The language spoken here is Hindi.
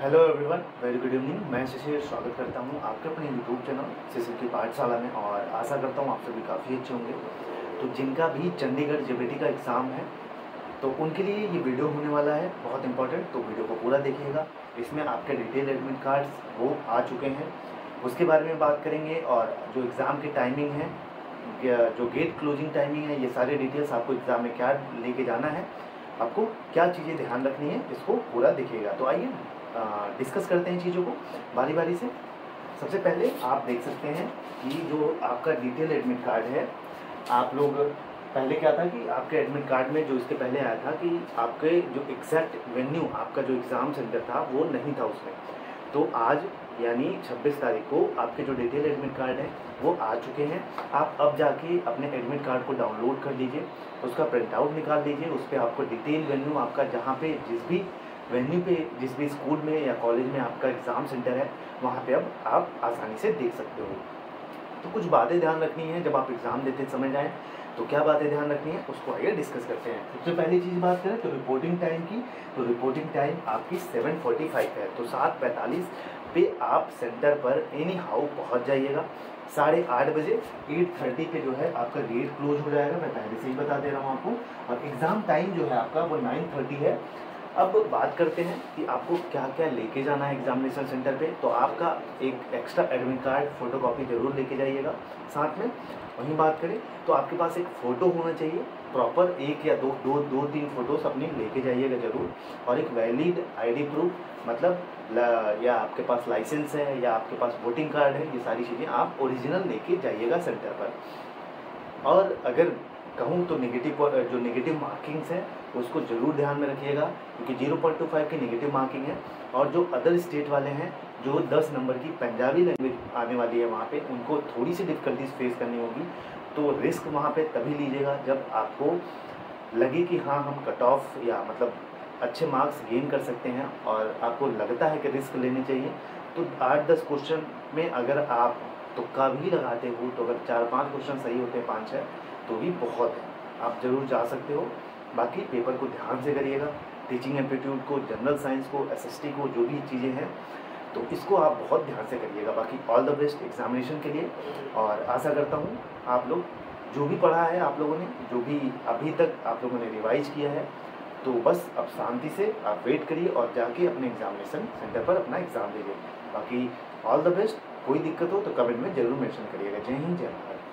Hello everyone very good evening मैं शिशिर स्वागत करता हूँ आपके अपने यूट्यूब चैनल शिशिर की पाठशाला में और आशा करता हूँ आप सभी काफ़ी अच्छे होंगे। तो जिनका भी चंडीगढ़ जेबीटी का एग्ज़ाम है तो उनके लिए ये वीडियो होने वाला है, बहुत इंपॉर्टेंट तो वीडियो को पूरा देखिएगा। इसमें आपके डिटेल एडमिट कार्ड्स वो आ चुके हैं। उसके बारे में बात करेंगे और जो एग्ज़ाम की टाइमिंग है जो गेट क्लोजिंग टाइमिंग है, ये सारे डिटेल्स आपको एग्ज़ाम में क्या लेके जाना है। आपको क्या चीज़ें ध्यान रखनी है, इसको पूरा दिखेगा। तो आइए डिस्कस करते हैं चीज़ों को बारी बारी से। सबसे पहले आप देख सकते हैं कि जो आपका डिटेल एडमिट कार्ड है, आप लोग, पहले क्या था कि आपके एडमिट कार्ड में जो इसके पहले आया था कि आपके जो एग्जैक्ट वेन्यू आपका जो एग्ज़ाम सेंटर था, वो नहीं था उसमें। तो आज, यानी 26 तारीख को आपके जो डिटेल एडमिट कार्ड है, वो आ चुके हैं। आप अब जाके अपने एडमिट कार्ड को डाउनलोड कर लीजिए, उसका प्रिंट आउट निकाल लीजिए, उस पर आपको डिटेल वेन्यू आपका, जहाँ पे जिस भी वेन्यू पे, जिस भी स्कूल में या कॉलेज में आपका एग्ज़ाम सेंटर है, वहाँ पे अब आप आसानी से देख सकते हो। तो कुछ बातें ध्यान रखनी है, जब आप एग्ज़ाम देते समय जाएँ तो क्या बातें ध्यान रखनी है? उसको आइए डिस्कस करते हैं। सबसे पहली चीज़ बात करें तो रिपोर्टिंग टाइम की तो रिपोर्टिंग टाइम आपकी 7:45 है। तो सात पैंतालीस पे आप सेंटर पर एनी हाउ पहुँच जाइएगा। साढ़े आठ बजे एट थर्टी पे जो है आपका गेट क्लोज हो जाएगा। मैं पहले से ही बता दे रहा हूँ आपको। और एग्ज़ाम टाइम जो है आपका वो नाइन थर्टी है। अब बात करते हैं कि आपको क्या क्या लेके जाना है एग्जामिनेशन सेंटर पे तो आपका एक एक्स्ट्रा एडमिट कार्ड फोटोकॉपी ज़रूर लेके जाइएगा साथ में। वहीं बात करें तो आपके पास एक फ़ोटो होना चाहिए प्रॉपर एक या दो दो दो, तीन फ़ोटोस अपनी लेके जाइएगा ज़रूर। और एक वैलिड आईडी प्रूफ मतलब या आपके पास लाइसेंस है, या आपके पास वोटिंग कार्ड है, ये सारी चीज़ें आप ओरिजिनल लेके जाइएगा सेंटर पर। और अगर कहूँ तो नेगेटिव जो नेगेटिव मार्किंग्स हैं, उसको ज़रूर ध्यान में रखिएगा, क्योंकि ज़ीरो पॉइंट टू फाइव की नेगेटिव मार्किंग है, और जो अदर स्टेट वाले हैं, जो दस नंबर की पंजाबी लैंग्वेज आने वाली है वहाँ पे, उनको थोड़ी सी डिफ़िकल्टीज फेस करनी होगी तो रिस्क वहाँ पे तभी लीजिएगा जब आपको लगे कि हाँ हम कट ऑफ़ या मतलब अच्छे मार्क्स गेन कर सकते हैं, और आपको लगता है कि रिस्क लेने चाहिए तो आठ दस क्वेश्चन में अगर आप तुक्का भी लगाते हो तो अगर चार पाँच क्वेश्चन सही होते हैं पाँच छः तो भी बहुत है। आप ज़रूर जा सकते हो। बाकी पेपर को ध्यान से करिएगा। टीचिंग एप्टीट्यूड को जनरल साइंस को एस को, जो भी चीज़ें हैं तो इसको आप बहुत ध्यान से करिएगा। बाकी ऑल द बेस्ट एग्जामिनेशन के लिए। और आशा करता हूँ आप लोग, जो भी पढ़ा है आप लोगों ने, जो भी अभी तक आप लोगों ने रिवाइज किया है तो बस अब शांति से आप वेट करिए और जाके अपने एग्जामिनेशन सेंटर पर अपना एग्ज़ाम दीजिए। बाकी ऑल द बेस्ट कोई दिक्कत हो तो कमेंट में ज़रूर मेंशन करिएगा। जय हिंद, जय भारत।